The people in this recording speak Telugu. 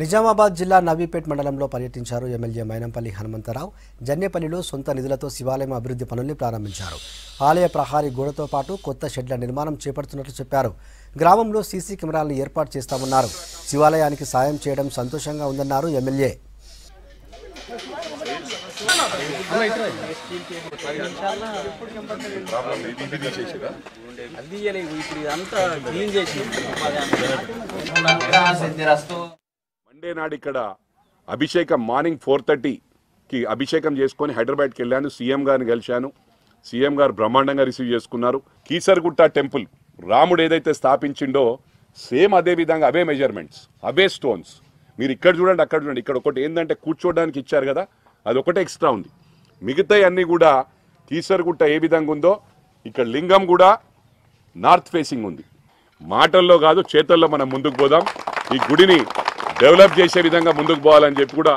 నిజామాబాద్ జిల్లా నవీపేట్ మండలంలో పర్యటించారు ఎమ్మెల్యే మైనంపల్లి హనుమంతరావు. జన్యపల్లిలో సొంత నిధులతో శివాలయం అభివృద్ధి పనుల్ని ప్రారంభించారు. ఆలయ ప్రహారీ గోడతో పాటు కొత్త షెడ్ల నిర్మాణం చేపడుతున్నట్లు చెప్పారు. గ్రామంలో సీసీ కెమెరాలను ఏర్పాటు చేస్తామన్నారు. శివాలయానికి సాయం చేయడం సంతోషంగా ఉందన్నారు ఎమ్మెల్యే. అది ఇప్పుడు ఇదంతా క్లీన్ చేసి మండే నాడు ఇక్కడ అభిషేకం మార్నింగ్ ఫోర్ థర్టీకి అభిషేకం చేసుకొని హైదరాబాద్కి వెళ్ళాను. సీఎం గారిని కలిశాను. సీఎం గారు బ్రహ్మాండంగా రిసీవ్ చేసుకున్నారు. కీసర్గుట్ట టెంపుల్ రాముడు ఏదైతే స్థాపించిండో సేమ్ అదే విధంగా అవే మెజర్మెంట్స్ అవే స్టోన్స్ మీరు ఇక్కడ చూడండి అక్కడ చూడండి. ఇక్కడ ఒకటి ఏంటంటే కూర్చోడానికి ఇచ్చారు కదా అది ఒకటే ఎక్స్ట్రా ఉంది. మిగతా అన్నీ కూడా కీసర్గుట్ట ఏ విధంగా ఉందో ఇక్కడ లింగం కూడా నార్త్ ఫేసింగ్ ఉంది. మాటల్లో కాదు చేతల్లో మనం ముందుకు పోదాం. ఈ గుడిని డెవలప్ చేసే విధంగా ముందుకు పోవాలని చెప్పి కూడా